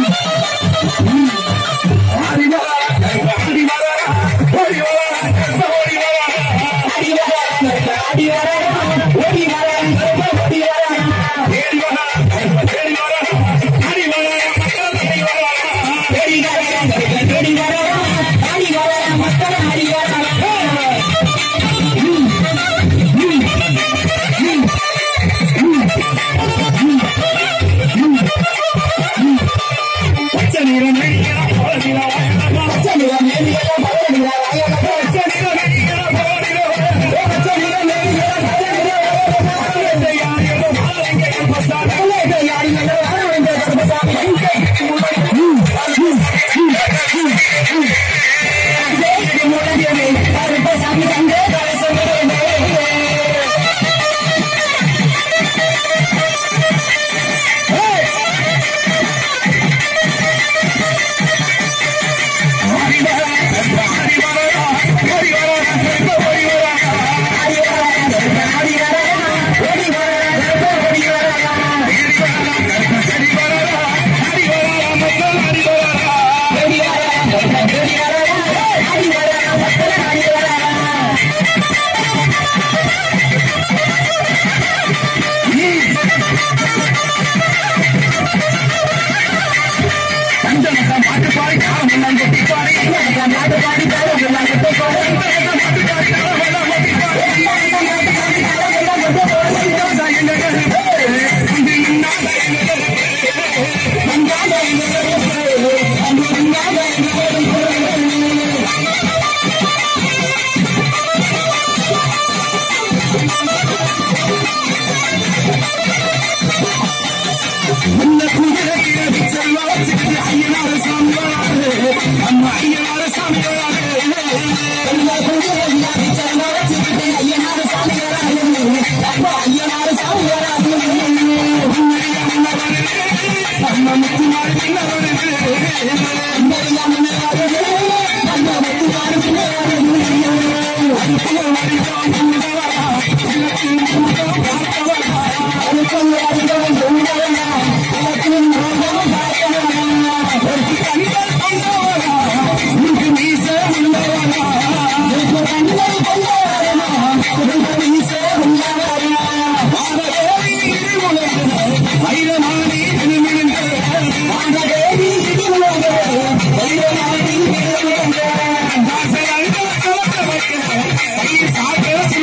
Mm. Yeah, yeah, yeah. I'm I'm Please help.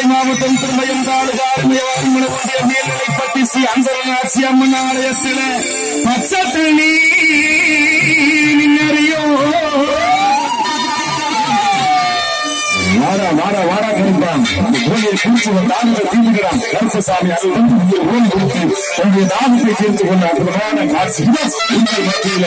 Madurai மாவட்டம் திருமயம் தாலுகா அருமையார் மேல்நிலைப்பட்டி ஸ்ரீ அந்தரநாட்சி அம்மன் ஆலயத்தில் பச்சை தண்ணி நின்னறியும் வாடா வாடா வாடா கருப்பான். அந்த கோயிலை குறிச்சு ஒரு தாகத்தை தீர்த்துக்கிறான் கருப்பசாமி அது வந்து இங்கே ஓடி கொடுத்து உங்களுடைய தீர்த்து கொண்ட அற்புதமான காட்சி. உங்கள் மத்தியில.